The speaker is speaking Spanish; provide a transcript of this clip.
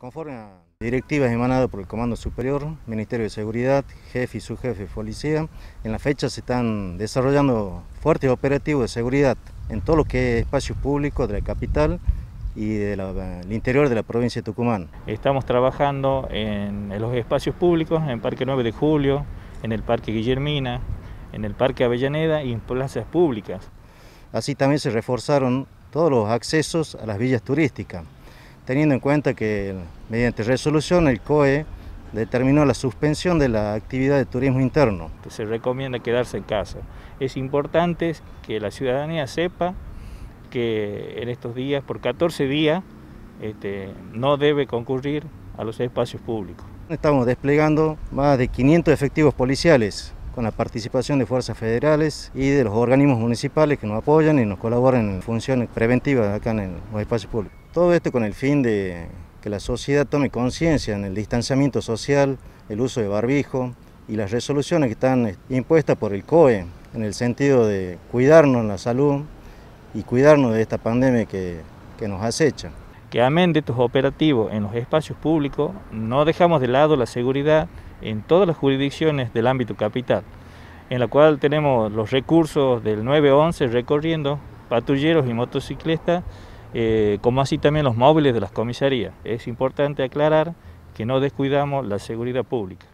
Conforme a directivas emanadas por el Comando Superior, Ministerio de Seguridad, jefe y subjefe de policía, en la fecha se están desarrollando fuertes operativos de seguridad en todo lo que es espacio público de la capital y del interior de la provincia de Tucumán. Estamos trabajando en, en los espacios públicos, en Parque 9 de Julio, en el Parque Guillermina, en el Parque Avellaneda y en plazas públicas. Así también se reforzaron todos los accesos a las villas turísticas teniendo en cuenta que mediante resolución el COE determinó la suspensión de la actividad de turismo interno. Se recomienda quedarse en casa. Es importante que la ciudadanía sepa que en estos días, por 14 días, este, no debe concurrir a los espacios públicos. Estamos desplegando más de 500 efectivos policiales con la participación de fuerzas federales y de los organismos municipales que nos apoyan y nos colaboran en funciones preventivas acá en los espacios públicos. Todo esto con el fin de que la sociedad tome conciencia en el distanciamiento social, el uso de barbijo y las resoluciones que están impuestas por el COE en el sentido de cuidarnos la salud y cuidarnos de esta pandemia que, que nos acecha. Que amén de estos operativos en los espacios públicos, no dejamos de lado la seguridad en todas las jurisdicciones del ámbito capital, en la cual tenemos los recursos del 911 recorriendo patrulleros y motociclistas, eh, como así también los móviles de las comisarías. Es importante aclarar que no descuidamos la seguridad pública.